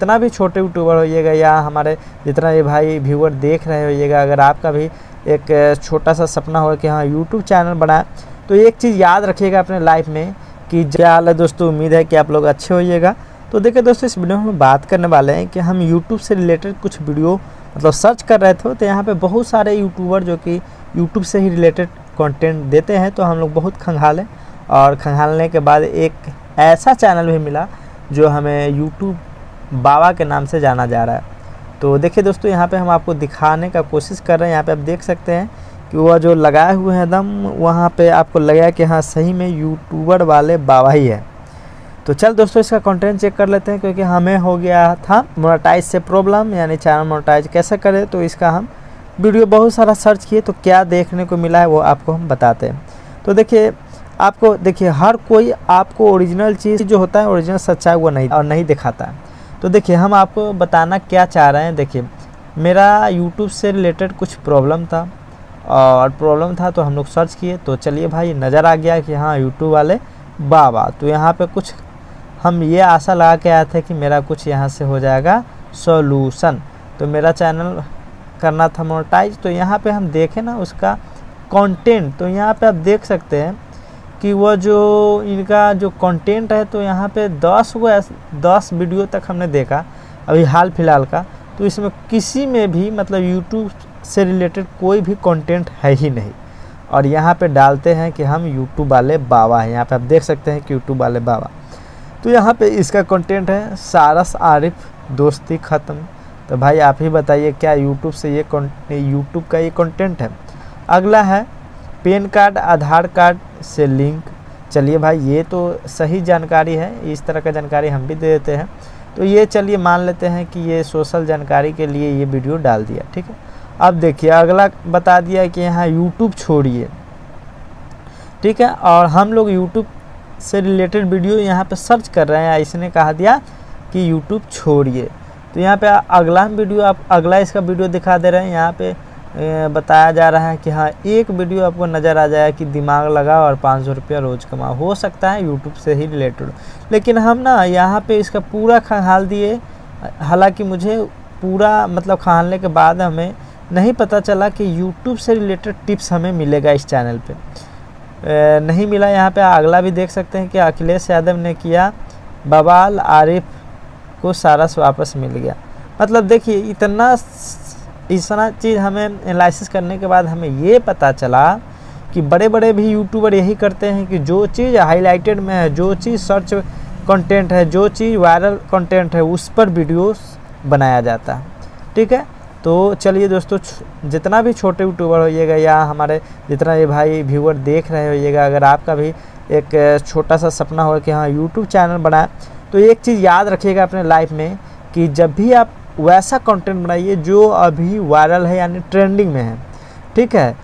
जितना भी छोटे यूट्यूबर होइएगा या हमारे जितना ये भाई व्यूअर देख रहे होइएगा, अगर आपका भी एक छोटा सा सपना हो कि हाँ यूट्यूब चैनल बनाए तो एक चीज़ याद रखिएगा अपने लाइफ में कि क्या हाल है दोस्तों, उम्मीद है कि आप लोग अच्छे होइएगा। तो देखिए दोस्तों, इस वीडियो में हम बात करने वाले हैं कि हम यूट्यूब से रिलेटेड कुछ वीडियो मतलब सर्च कर रहे थे तो यहाँ पे बहुत सारे यूट्यूबर जो कि यूट्यूब से ही रिलेटेड कंटेंट देते हैं तो हम लोग बहुत खंगाले। और खंगालने के बाद एक ऐसा चैनल भी मिला जो हमें यूट्यूब बाबा के नाम से जाना जा रहा है। तो देखिए दोस्तों, यहाँ पे हम आपको दिखाने का कोशिश कर रहे हैं। यहाँ पे आप देख सकते हैं कि वह जो लगाए हुए हैं एकदम वहाँ पे आपको लगा कि हाँ सही में यूट्यूबर वाले बाबा ही है। तो चल दोस्तों, इसका कंटेंट चेक कर लेते हैं, क्योंकि हमें हो गया था मोनेटाइज से प्रॉब्लम यानी चैनल मोनेटाइज कैसे करें तो इसका हम वीडियो बहुत सारा सर्च किए तो क्या देखने को मिला है, वो आपको हम बताते हैं। तो देखिए, आपको, देखिए, हर कोई आपको ओरिजिनल चीज़ जो होता है ओरिजिनल सच्चाई वो नहीं, और नहीं दिखाता है। तो देखिए, हम आपको बताना क्या चाह रहे हैं। देखिए, मेरा यूट्यूब से रिलेटेड कुछ प्रॉब्लम था और प्रॉब्लम था तो हम लोग सर्च किए। तो चलिए भाई, नज़र आ गया कि हाँ यूट्यूब वाले बाबा तो यहाँ पे कुछ हम ये आशा लगा के आए थे कि मेरा कुछ यहाँ से हो जाएगा सॉल्यूशन तो मेरा चैनल करना था मोनेटाइज तो यहाँ पे हम देखें ना उसका कंटेंट तो यहाँ पे आप देख सकते हैं कि वह जो इनका जो कंटेंट है तो यहाँ पे दस वो दस वीडियो तक हमने देखा, अभी हाल फ़िलहाल का। तो इसमें किसी में भी मतलब यूट्यूब से रिलेटेड कोई भी कंटेंट है ही नहीं। और यहाँ पे डालते हैं कि हम यूट्यूब वाले बाबा हैं। यहाँ पे आप देख सकते हैं कि यूट्यूब वाले बाबा। तो यहाँ पे इसका कंटेंट है, सारस आरिफ, दोस्ती ख़त्म। तो भाई आप ही बताइए, क्या यूट्यूब से ये यूट्यूब का ये कंटेंट है? अगला है, पेन कार्ड, आधार कार्ड से लिंक चलिए भाई, ये तो सही जानकारी है, इस तरह का जानकारी हम भी दे देते हैं। तो ये चलिए मान लेते हैं कि ये सोशल जानकारी के लिए ये वीडियो डाल दिया, ठीक है? अब देखिए, अगला बता दिया कि यहाँ यूट्यूब छोड़िए, ठीक है? और हम लोग यूट्यूब से रिलेटेड वीडियो यहाँ पे सर्च कर रहे हैं, इसने कहा दिया कि यूट्यूब छोड़िए। तो यहाँ पे अगला वीडियो आप अगला इसका वीडियो दिखा दे रहे हैं, यहाँ पे बताया जा रहा है कि हाँ एक वीडियो आपको नज़र आ जाए कि दिमाग लगा और पाँच सौ रुपया रोज़ कमा हो सकता है यूट्यूब से ही रिलेटेड लेकिन हम ना यहाँ पे इसका पूरा खंगाल दिए। हालाँकि मुझे पूरा मतलब खंगालने के बाद हमें नहीं पता चला कि यूट्यूब से रिलेटेड टिप्स हमें मिलेगा इस चैनल पे। नहीं मिला यहाँ पे। अगला भी देख सकते हैं कि अखिलेश यादव ने किया, बवाल आरिफ को सारा वापस मिल गया। मतलब देखिए, इतना इतना चीज़ हमें एनालिसिस करने के बाद हमें ये पता चला कि बड़े बड़े भी यूट्यूबर यही करते हैं कि जो चीज़ हाईलाइटेड में है, जो चीज़ सर्च कंटेंट है, जो चीज़ वायरल कंटेंट है, उस पर वीडियोस बनाया जाता है। ठीक है? तो चलिए दोस्तों, जितना भी छोटे यूट्यूबर होइएगा या हमारे जितना ये भाई व्यूअर देख रहे होइएगा, अगर आपका भी एक छोटा सा सपना हो कि हाँ यूट्यूब चैनल बनाए तो एक चीज़ याद रखिएगा अपने लाइफ में कि जब भी आप वैसा कंटेंट बनाइए जो अभी वायरल है, यानी ट्रेंडिंग में है। ठीक है?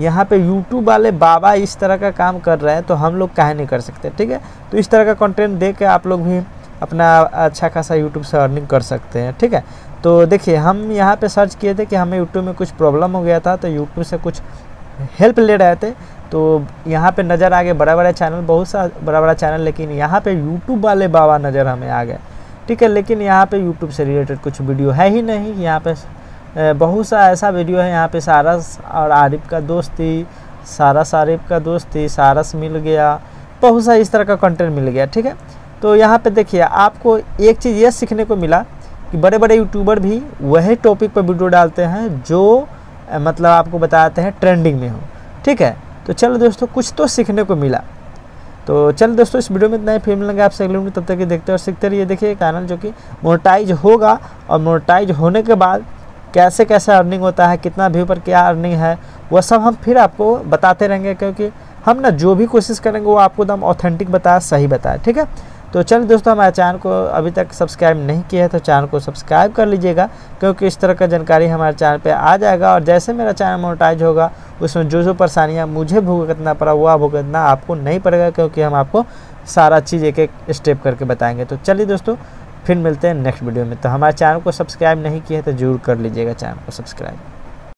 यहाँ पे यूट्यूब वाले बाबा इस तरह का काम कर रहे हैं तो हम लोग काहे नहीं कर सकते, ठीक है? तो इस तरह का कंटेंट दे के आप लोग भी अपना अच्छा खासा यूट्यूब से अर्निंग कर सकते हैं, ठीक है? तो देखिए, हम यहाँ पे सर्च किए थे कि हमें यूट्यूब में कुछ प्रॉब्लम हो गया था तो यूट्यूब से कुछ हेल्प ले रहे थे। तो यहाँ पे नज़र आ गए बड़ा बड़ा चैनल बहुत सा बड़ा बड़ा चैनल लेकिन यहाँ पे यूट्यूब वाले बाबा नज़र हमें आ गए। ठीक है, लेकिन यहाँ पे यूट्यूब से रिलेटेड कुछ वीडियो है ही नहीं। यहाँ पे बहुत सा ऐसा वीडियो है, यहाँ पे सारस और आरिफ का दोस्ती, सारस आरिफ का दोस्ती, सारस मिल गया, बहुत सा इस तरह का कंटेंट मिल गया, ठीक है? तो यहाँ पे देखिए, आपको एक चीज़ ये सीखने को मिला कि बड़े बड़े यूट्यूबर भी वही टॉपिक पर वीडियो डालते हैं जो मतलब आपको बताते हैं ट्रेंडिंग में हो, ठीक है? तो चलो दोस्तों, कुछ तो सीखने को मिला। तो चल दोस्तों, इस वीडियो में इतना ही। फिर मिलेंगे आपसे अगले वीडियो। तब तक देखते और सीखते रहिए। देखिए चैनल जो कि मोनेटाइज होगा और मोनेटाइज होने के बाद कैसे कैसे अर्निंग होता है, कितना व्यू पर क्या अर्निंग है वह सब हम फिर आपको बताते रहेंगे, क्योंकि हम ना जो भी कोशिश करेंगे, वो आपको एकदम ऑथेंटिक बताए, सही बताए, ठीक है? तो चलिए दोस्तों, हमारे चैनल को अभी तक सब्सक्राइब नहीं किया है तो चैनल को सब्सक्राइब कर लीजिएगा, क्योंकि इस तरह का जानकारी हमारे चैनल पे आ जाएगा और जैसे मेरा चैनल मोनेटाइज होगा, उसमें जो जो परेशानियाँ मुझे भुगतना पड़ा हुआ भुगतना आपको नहीं पड़ेगा, क्योंकि हम आपको सारा चीज़ एक एक स्टेप करके बताएँगे। तो चलिए दोस्तों, फिर मिलते हैं नेक्स्ट वीडियो में। तो हमारे चैनल को सब्सक्राइब नहीं किया है तो ज़रूर कर लीजिएगा चैनल को सब्सक्राइब